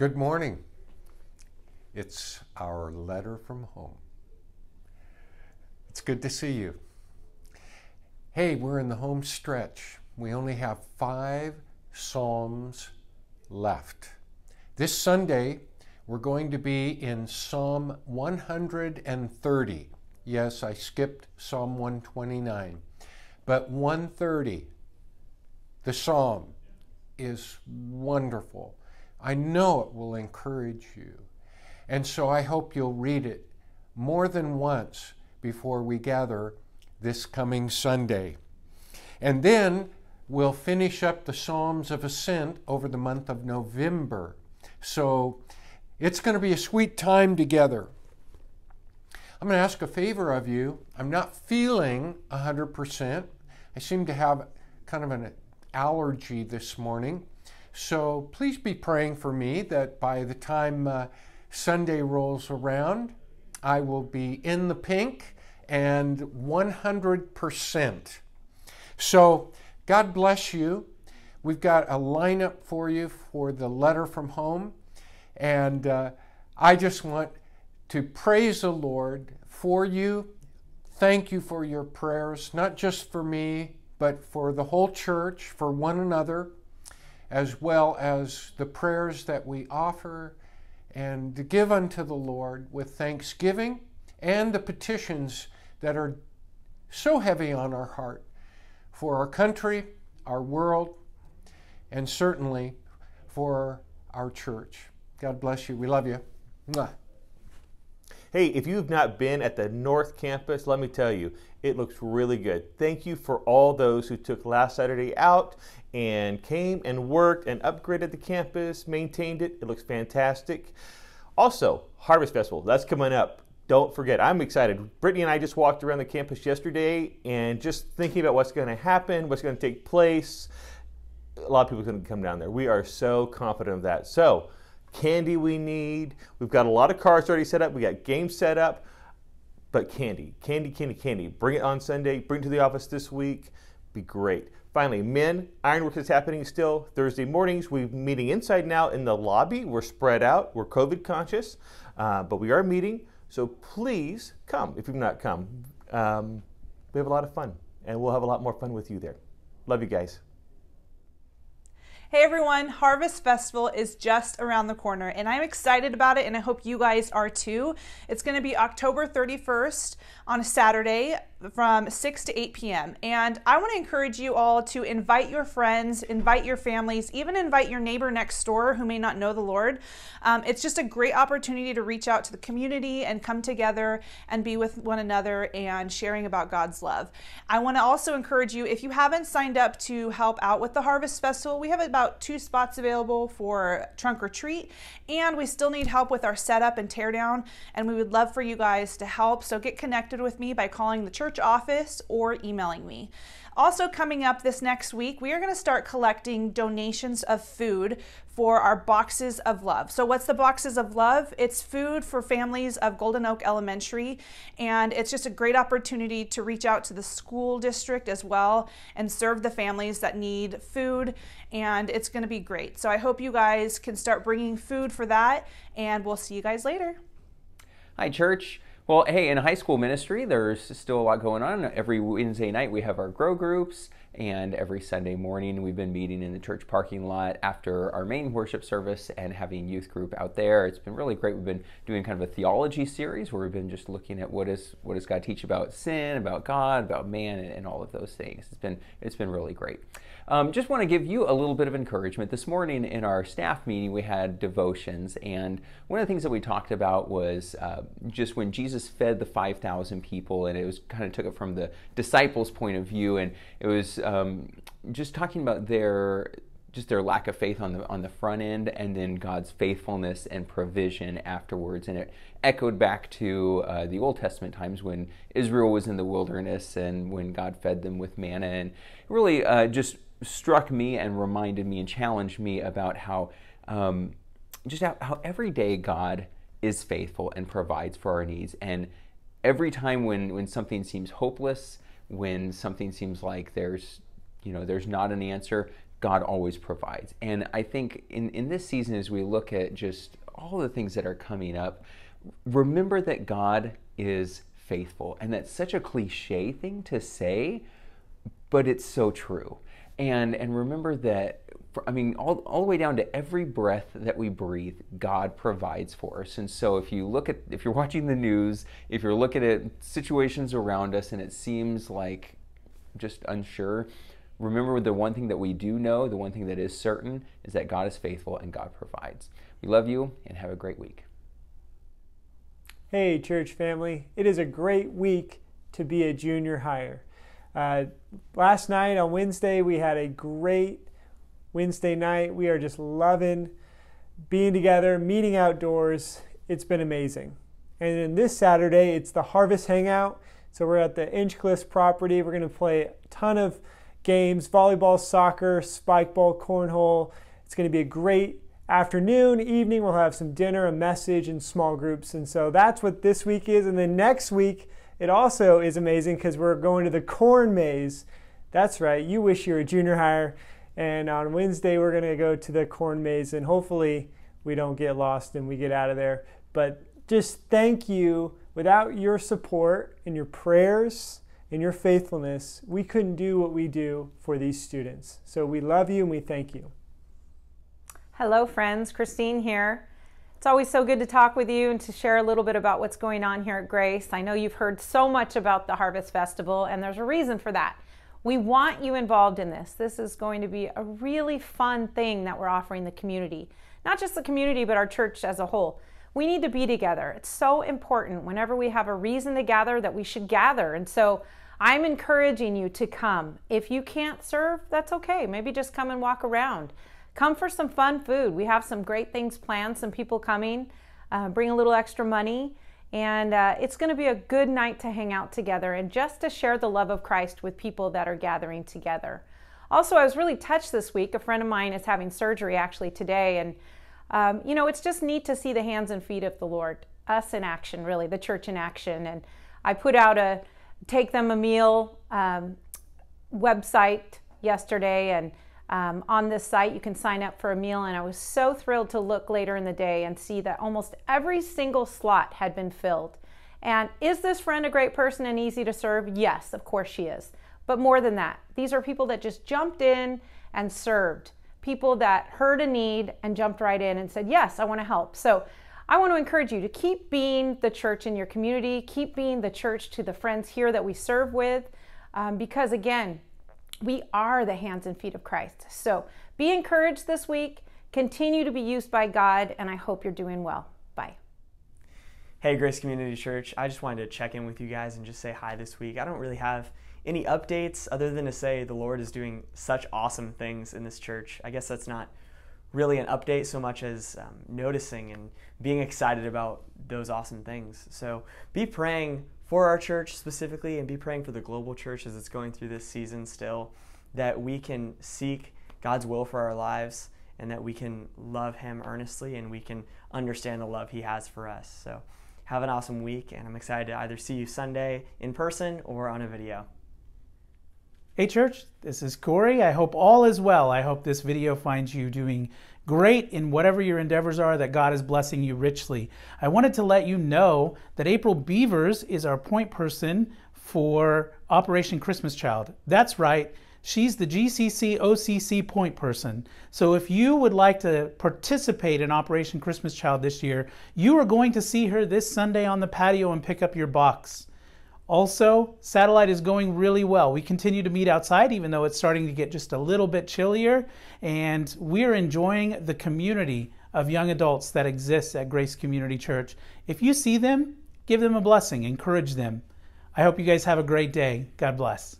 Good morning. It's our letter from home. It's good to see you. Hey, we're in the home stretch. We only have five Psalms left. This Sunday, we're going to be in Psalm 130. Yes, I skipped Psalm 129. But 130, the Psalm, is wonderful. I know it will encourage you. And so I hope you'll read it more than once before we gather this coming Sunday. And then we'll finish up the Psalms of Ascent over the month of November. So it's going to be a sweet time together. I'm going to ask a favor of you. I'm not feeling 100%. I seem to have kind of an allergy this morning. So please be praying for me that by the time uh, Sunday rolls around, I will be in the pink and 100%. So God bless you. We've got a lineup for you for the letter from home. And uh, I just want to praise the Lord for you. Thank you for your prayers, not just for me, but for the whole church, for one another, as well as the prayers that we offer and give unto the Lord with thanksgiving and the petitions that are so heavy on our heart for our country, our world, and certainly for our church. God bless you. We love you. Mwah. Hey, if you've not been at the North Campus, let me tell you, it looks really good. Thank you for all those who took last Saturday out and came and worked and upgraded the campus, maintained it. It looks fantastic. Also, Harvest Festival, that's coming up. Don't forget, I'm excited. Brittany and I just walked around the campus yesterday and just thinking about what's going to happen, what's going to take place. A lot of people are going to come down there. We are so confident of that. So, candy we need. We've got a lot of cars already set up. We got games set up. But candy, candy, candy, candy. Bring it on Sunday. Bring it to the office this week. Be great. Finally, men, Ironworks is happening still. Thursday mornings, we're meeting inside now in the lobby. We're spread out. We're COVID conscious, uh, but we are meeting. So please come if you've not come. Um, we have a lot of fun, and we'll have a lot more fun with you there. Love you guys. Hey everyone, Harvest Festival is just around the corner and I'm excited about it and I hope you guys are too. It's going to be October 31st on a Saturday from 6 to 8 p.m. And I want to encourage you all to invite your friends, invite your families, even invite your neighbor next door who may not know the Lord. Um, it's just a great opportunity to reach out to the community and come together and be with one another and sharing about God's love. I want to also encourage you, if you haven't signed up to help out with the Harvest Festival, we have about two spots available for trunk or treat, and we still need help with our setup and teardown, and we would love for you guys to help. So get connected with me by calling the church church office or emailing me. Also, coming up this next week, we are going to start collecting donations of food for our Boxes of Love. So, what's the Boxes of Love? It's food for families of Golden Oak Elementary, and it's just a great opportunity to reach out to the school district as well and serve the families that need food, and it's going to be great. So, I hope you guys can start bringing food for that, and we'll see you guys later. Hi, church. Well, hey, in high school ministry, there's still a lot going on. Every Wednesday night, we have our grow groups, and every Sunday morning, we've been meeting in the church parking lot after our main worship service and having youth group out there. It's been really great. We've been doing kind of a theology series where we've been just looking at what is what does God teach about sin, about God, about man, and, and all of those things. It's been it's been really great. Um, just want to give you a little bit of encouragement. This morning in our staff meeting, we had devotions, and one of the things that we talked about was uh, just when Jesus fed the 5,000 people, and it was kind of took it from the disciples' point of view, and it was um, just talking about their just their lack of faith on the on the front end and then God's faithfulness and provision afterwards. And it echoed back to uh, the Old Testament times when Israel was in the wilderness and when God fed them with manna and really uh, just struck me and reminded me and challenged me about how um, just how, how every day God is faithful and provides for our needs. And every time when, when something seems hopeless, when something seems like there's you know there's not an answer, God always provides. And I think in, in this season, as we look at just all the things that are coming up, remember that God is faithful. And that's such a cliche thing to say, but it's so true. And, and remember that, I mean, all, all the way down to every breath that we breathe, God provides for us. And so if you look at, if you're watching the news, if you're looking at situations around us and it seems like just unsure, remember the one thing that we do know, the one thing that is certain, is that God is faithful and God provides. We love you and have a great week. Hey, church family. It is a great week to be a junior hire. Uh, last night on Wednesday, we had a great Wednesday night. We are just loving being together, meeting outdoors. It's been amazing. And then this Saturday, it's the Harvest Hangout. So we're at the Inchcliffs property. We're going to play a ton of games volleyball, soccer, spike ball, cornhole. It's going to be a great afternoon, evening. We'll have some dinner, a message, and small groups. And so that's what this week is. And then next week, it also is amazing because we're going to the corn maze. That's right, you wish you were a junior hire. And on Wednesday, we're going to go to the corn maze, and hopefully, we don't get lost and we get out of there. But just thank you. Without your support and your prayers and your faithfulness, we couldn't do what we do for these students. So we love you and we thank you. Hello, friends. Christine here. It's always so good to talk with you and to share a little bit about what's going on here at Grace. I know you've heard so much about the Harvest Festival, and there's a reason for that. We want you involved in this. This is going to be a really fun thing that we're offering the community. Not just the community, but our church as a whole. We need to be together. It's so important whenever we have a reason to gather that we should gather. And so I'm encouraging you to come. If you can't serve, that's okay. Maybe just come and walk around. Come for some fun food. We have some great things planned, some people coming. Uh, bring a little extra money. And uh, it's going to be a good night to hang out together and just to share the love of Christ with people that are gathering together. Also, I was really touched this week. A friend of mine is having surgery actually today. And, um, you know, it's just neat to see the hands and feet of the Lord, us in action, really, the church in action. And I put out a take them a meal um, website yesterday. And um, on this site, you can sign up for a meal, and I was so thrilled to look later in the day and see that almost every single slot had been filled. And is this friend a great person and easy to serve? Yes, of course she is. But more than that, these are people that just jumped in and served. People that heard a need and jumped right in and said, Yes, I want to help. So I want to encourage you to keep being the church in your community, keep being the church to the friends here that we serve with, um, because again, we are the hands and feet of Christ. So be encouraged this week. Continue to be used by God, and I hope you're doing well. Bye. Hey, Grace Community Church. I just wanted to check in with you guys and just say hi this week. I don't really have any updates other than to say the Lord is doing such awesome things in this church. I guess that's not really an update so much as um, noticing and being excited about those awesome things. So be praying for our church specifically and be praying for the global church as it's going through this season still, that we can seek God's will for our lives and that we can love Him earnestly and we can understand the love He has for us. So have an awesome week, and I'm excited to either see you Sunday in person or on a video. Hey, church, this is Corey. I hope all is well. I hope this video finds you doing great in whatever your endeavors are, that God is blessing you richly. I wanted to let you know that April Beavers is our point person for Operation Christmas Child. That's right. She's the GCC OCC point person. So if you would like to participate in Operation Christmas Child this year, you are going to see her this Sunday on the patio and pick up your box. Also, satellite is going really well. We continue to meet outside, even though it's starting to get just a little bit chillier, and we're enjoying the community of young adults that exists at Grace Community Church. If you see them, give them a blessing, encourage them. I hope you guys have a great day. God bless.